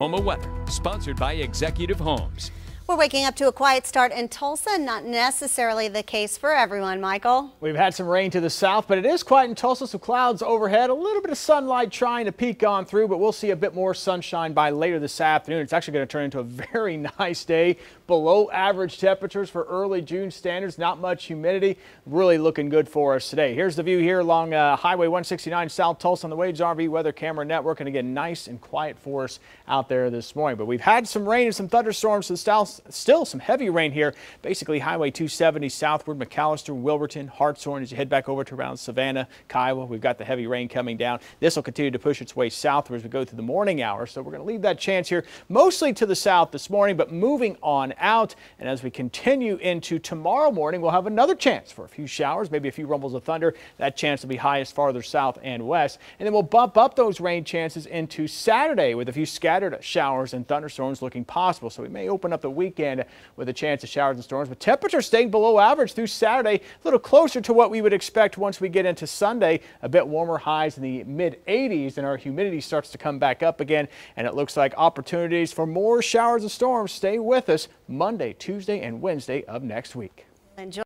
Homa Weather, sponsored by Executive Homes. We're waking up to a quiet start in Tulsa, not necessarily the case for everyone, Michael. We've had some rain to the south, but it is quiet in Tulsa, some clouds overhead, a little bit of sunlight trying to peek on through, but we'll see a bit more sunshine by later this afternoon. It's actually going to turn into a very nice day, below average temperatures for early June standards, not much humidity, really looking good for us today. Here's the view here along uh, Highway 169 South Tulsa on the Wade's RV Weather Camera Network, and again, nice and quiet for us out there this morning. But we've had some rain and some thunderstorms to the south Still some heavy rain here. Basically Highway 270 southward, McAlester, Wilburton, Hartshorne as you head back over to around Savanna, Kiowa. We've got the heavy rain coming down. This will continue to push its way southward as we go through the morning hours. So we're going to leave that chance here mostly to the south this morning, but moving on out. And as we continue into tomorrow morning, we'll have another chance for a few showers, maybe a few rumbles of thunder. That chance will be highest farther south and west. And then we'll bump up those rain chances into Saturday with a few scattered showers and thunderstorms looking possible. So we may open up the weekend with a chance of showers and storms. But temperatures staying below average through Saturday, a little closer to what we would expect once we get into Sunday. A bit warmer highs in the mid 80s and our humidity starts to come back up again. And it looks like opportunities for more showers and storms stay with us Monday, Tuesday, and Wednesday of next week. Enjoy